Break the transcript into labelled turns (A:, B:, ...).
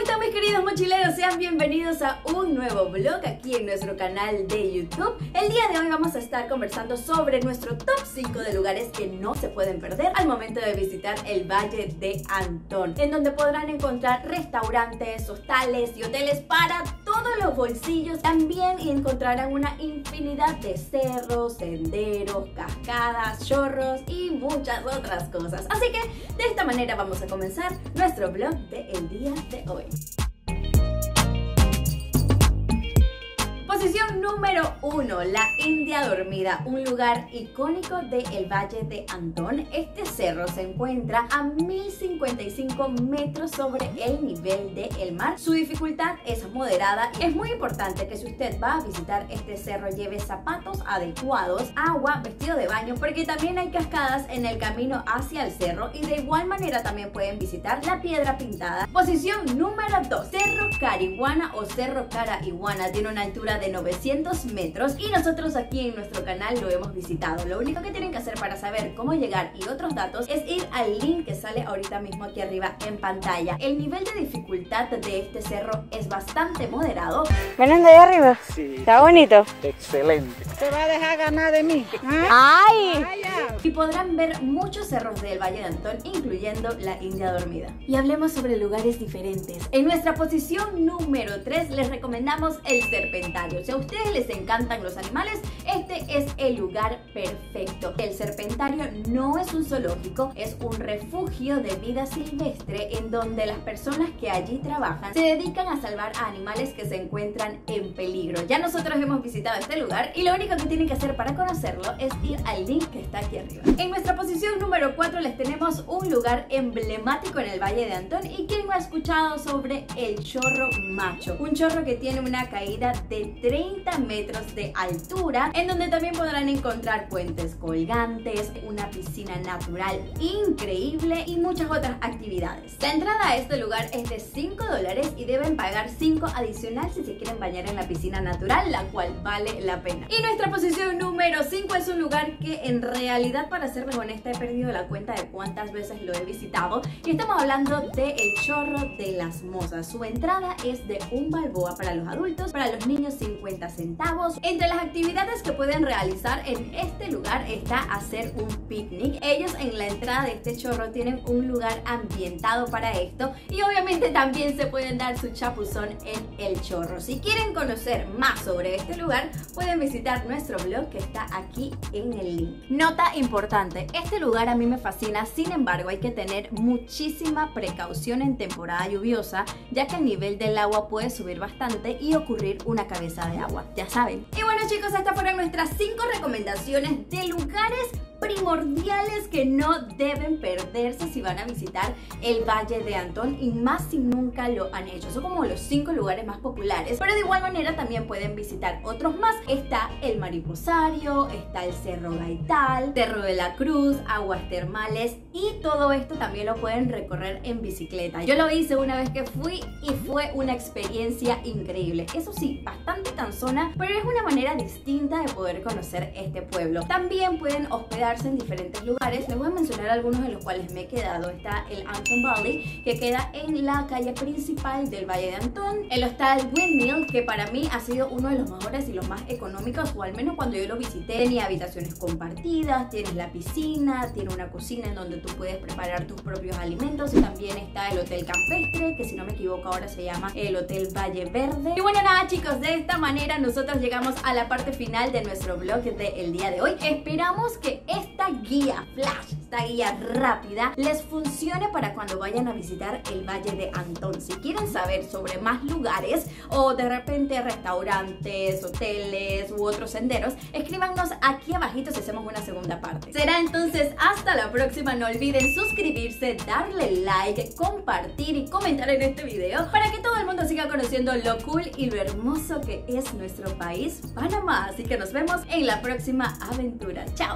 A: están mis queridos mochileros? Sean bienvenidos a un nuevo vlog aquí en nuestro canal de YouTube. El día de hoy vamos a estar conversando sobre nuestro top 5 de lugares que no se pueden perder al momento de visitar el Valle de Antón, en donde podrán encontrar restaurantes, hostales y hoteles para todos los bolsillos. También encontrarán una infinidad de cerros, senderos, cascadas, chorros y muchas otras cosas. Así que de esta manera vamos a comenzar nuestro vlog del el día de hoy. Posición número 1, la India Dormida, un lugar icónico del Valle de Antón. Este cerro se encuentra a 1055 metros sobre el nivel del mar. Su dificultad es moderada y es muy importante que si usted va a visitar este cerro lleve zapatos adecuados, agua, vestido de baño, porque también hay cascadas en el camino hacia el cerro y de igual manera también pueden visitar la piedra pintada. Posición número 2, Cerro Carihuana o Cerro Cara Iguana, tiene una altura de 900 metros y nosotros aquí en nuestro canal lo hemos visitado. Lo único que tienen que hacer para saber cómo llegar y otros datos es ir al link que sale ahorita mismo aquí arriba en pantalla. El nivel de dificultad de este cerro es bastante moderado.
B: ¿Ven de ahí arriba?
C: Sí.
B: Está bonito.
C: Excelente.
D: ¿Te va a dejar ganar de mí?
B: ¡Ay!
A: Y podrán ver muchos cerros del Valle de Antón, incluyendo la India Dormida. Y hablemos sobre lugares diferentes. En nuestra posición número 3 les recomendamos el Serpentario. Si a ustedes les encantan los animales, este es el lugar perfecto. El Serpentario no es un zoológico, es un refugio de vida silvestre en donde las personas que allí trabajan se dedican a salvar a animales que se encuentran en peligro. Ya nosotros hemos visitado este lugar y lo único que tienen que hacer para conocerlo es ir al link que está aquí arriba. En nuestra posición número 4 les tenemos un lugar emblemático en el Valle de Antón y quien no ha escuchado sobre el Chorro Macho, un chorro que tiene una caída de 30 metros de altura, en donde también podrán encontrar puentes colgantes, una piscina natural increíble y muchas otras actividades. La entrada a este lugar es de 5 dólares y deben pagar 5 adicional si se quieren bañar en la piscina natural, la cual vale la pena. Y nuestra posición número 5 es un lugar que en realidad, para serles honesta, he perdido la cuenta de cuántas veces lo he visitado. Y estamos hablando de El Chorro de las Mozas. Su entrada es de un balboa para los adultos, para los niños 50 centavos. Entre las actividades que pueden realizar en este lugar está hacer un picnic. Ellos en la entrada de este chorro tienen un lugar ambientado para esto y obviamente también se pueden dar su chapuzón en el chorro. Si quieren conocer más sobre este lugar, pueden visitar nuestro blog que está aquí en el link. Nota importante, este lugar a mí me fascina, sin embargo hay que tener muchísima precaución en temporada lluviosa, ya que el nivel del agua puede subir bastante y ocurrir una cabeza de agua, ya saben. Y bueno chicos, estas fueron nuestras 5 recomendaciones de lugares primordiales que no deben perderse si van a visitar el Valle de Antón y más si nunca lo han hecho. Son como los cinco lugares más populares, pero de igual manera también pueden visitar otros más. Está el Mariposario, está el Cerro Gaital, Cerro de la Cruz, aguas termales y todo esto también lo pueden recorrer en bicicleta. Yo lo hice una vez que fui y fue una experiencia increíble. Eso sí, bastante cansona, pero es una manera distinta de poder conocer este pueblo. También pueden hospedar en diferentes lugares. Les voy a mencionar algunos de los cuales me he quedado. Está el Anton Valley, que queda en la calle principal del Valle de Antón. El hostal Windmill, que para mí ha sido uno de los mejores y los más económicos, o al menos cuando yo lo visité. Tenía habitaciones compartidas, tienes la piscina, tiene una cocina en donde tú puedes preparar tus propios alimentos. Y también está el Hotel Campestre, que si no me equivoco ahora se llama el Hotel Valle Verde. Y bueno, nada chicos, de esta manera nosotros llegamos a la parte final de nuestro blog del día de hoy. Esperamos que esta guía flash, esta guía rápida, les funcione para cuando vayan a visitar el Valle de Antón. Si quieren saber sobre más lugares o de repente restaurantes, hoteles u otros senderos, escríbanos aquí abajito si hacemos una segunda parte. Será entonces hasta la próxima. No olviden suscribirse, darle like, compartir y comentar en este video para que todo el mundo siga conociendo lo cool y lo hermoso que es nuestro país, Panamá. Así que nos vemos en la próxima aventura. ¡Chao!